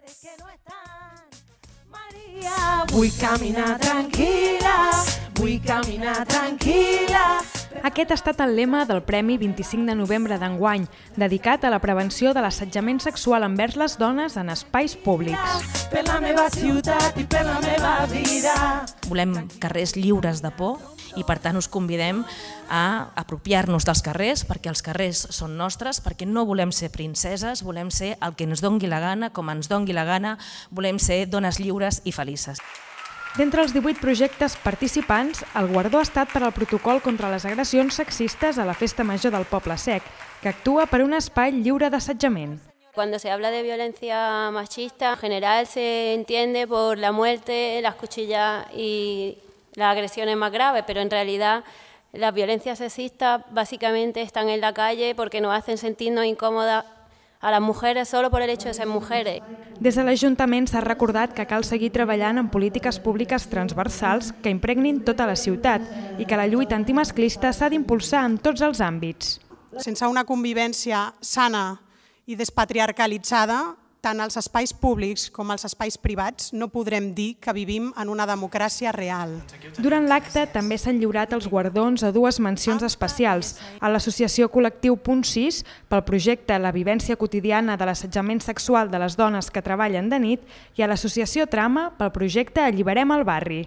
que no están. María, vull caminar tranquil·la, vull caminar tranquil·la. Aquest ha estat el lema del Premi 25 de novembre d'enguany, dedicat a la prevenció de l'assetjament sexual envers les dones en espais públics. Per la meva ciutat i per la meva vida. Volem carrers lliures de por i per tant us convidem a apropiar-nos dels carrers perquè els carrers són nostres, perquè no volem ser princeses, volem ser el que ens dongui la gana, com ens dongui la gana, volem ser dones lliures i felices. D'entre els 18 projectes participants, el guardó ha estat per al protocol contra les agressions sexistes a la Festa Major del Poble Sec, que actua per un espai lliure d'assetjament. Cuando se habla de violencia machista, en general se entiende por la muerte, las cuchillas y las agresiones más graves, pero en realidad las violencias sexistas básicamente están en la calle porque nos hacen sentirnos incómodas a las mujeres solo por el hecho de ser mujeres. Des de l'Ajuntament s'ha recordat que cal seguir treballant en polítiques públiques transversals que impregnin tota la ciutat i que la lluita antimasclista s'ha d'impulsar en tots els àmbits. Sense una convivència sana i despatriarcalitzada, tant als espais públics com als espais privats, no podrem dir que vivim en una democràcia real. Durant l'acte també s'han lliurat els guardons a dues mencions especials, a l'Associació Col·lectiu Punt 6 pel projecte La vivència quotidiana de l'assetjament sexual de les dones que treballen de nit i a l'Associació Trama pel projecte Alliberem el barri.